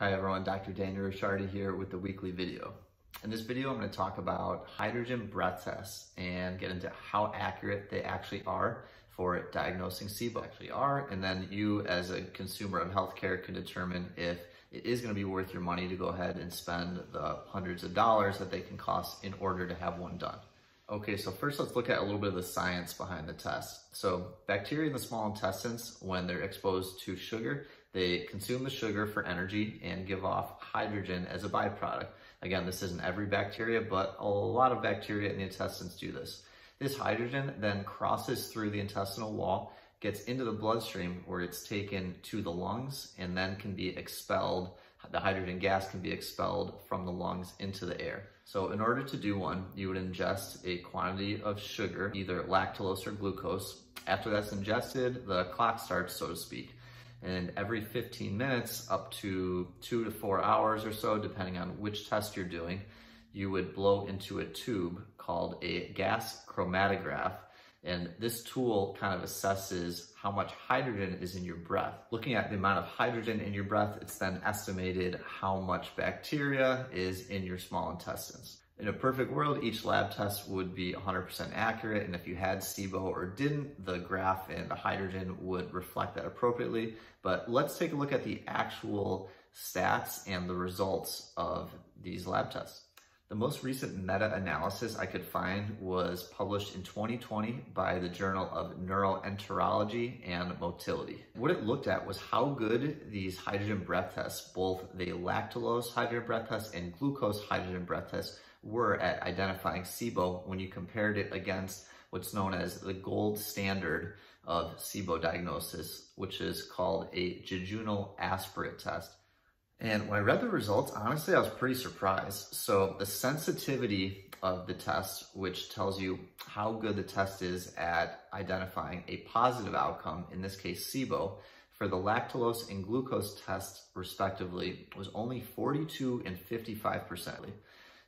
Hi everyone, Dr. Daniel Ricciardi here with the weekly video. In this video, I'm going to talk about hydrogen breath tests and get into how accurate they actually are for diagnosing SIBO actually are. And then you as a consumer of healthcare can determine if it is going to be worth your money to go ahead and spend the hundreds of dollars that they can cost in order to have one done. Okay, so first let's look at a little bit of the science behind the test. So bacteria in the small intestines, when they're exposed to sugar, they consume the sugar for energy and give off hydrogen as a byproduct. Again, this isn't every bacteria, but a lot of bacteria in the intestines do this. This hydrogen then crosses through the intestinal wall, gets into the bloodstream where it's taken to the lungs and then can be expelled. The hydrogen gas can be expelled from the lungs into the air. So in order to do one, you would ingest a quantity of sugar, either lactulose or glucose. After that's ingested, the clock starts, so to speak and every 15 minutes up to two to four hours or so, depending on which test you're doing, you would blow into a tube called a gas chromatograph. And this tool kind of assesses how much hydrogen is in your breath. Looking at the amount of hydrogen in your breath, it's then estimated how much bacteria is in your small intestines. In a perfect world, each lab test would be 100% accurate, and if you had SIBO or didn't, the graph and the hydrogen would reflect that appropriately. But let's take a look at the actual stats and the results of these lab tests. The most recent meta-analysis I could find was published in 2020 by the Journal of Neuroenterology and Motility. What it looked at was how good these hydrogen breath tests, both the lactulose hydrogen breath test and glucose hydrogen breath test, were at identifying SIBO when you compared it against what's known as the gold standard of SIBO diagnosis, which is called a jejunal aspirate test. And when I read the results, honestly, I was pretty surprised. So the sensitivity of the test, which tells you how good the test is at identifying a positive outcome, in this case, SIBO, for the lactulose and glucose tests, respectively, was only 42 and 55%.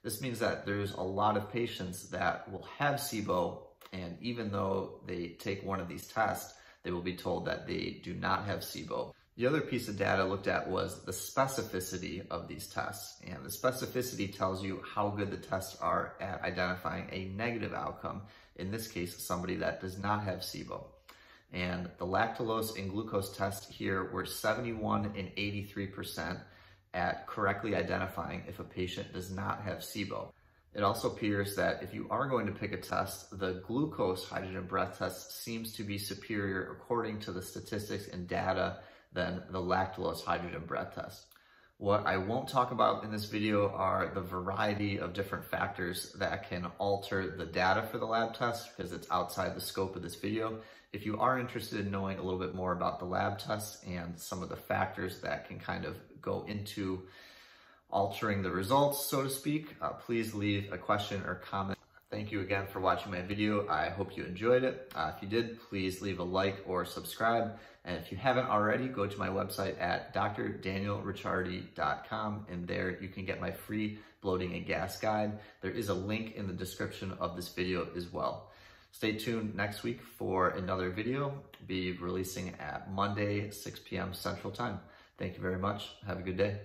This means that there's a lot of patients that will have SIBO, and even though they take one of these tests, they will be told that they do not have SIBO. The other piece of data looked at was the specificity of these tests. And the specificity tells you how good the tests are at identifying a negative outcome, in this case, somebody that does not have SIBO. And the lactulose and glucose test here were 71 and 83% at correctly identifying if a patient does not have SIBO. It also appears that if you are going to pick a test, the glucose hydrogen breath test seems to be superior according to the statistics and data than the lactulose hydrogen breath test. What I won't talk about in this video are the variety of different factors that can alter the data for the lab test because it's outside the scope of this video. If you are interested in knowing a little bit more about the lab tests and some of the factors that can kind of go into altering the results, so to speak, uh, please leave a question or comment Thank you again for watching my video. I hope you enjoyed it. Uh, if you did, please leave a like or subscribe. And if you haven't already, go to my website at drdanielricciardi.com and there you can get my free bloating and gas guide. There is a link in the description of this video as well. Stay tuned next week for another video. Be releasing at Monday, 6 p.m. Central Time. Thank you very much. Have a good day.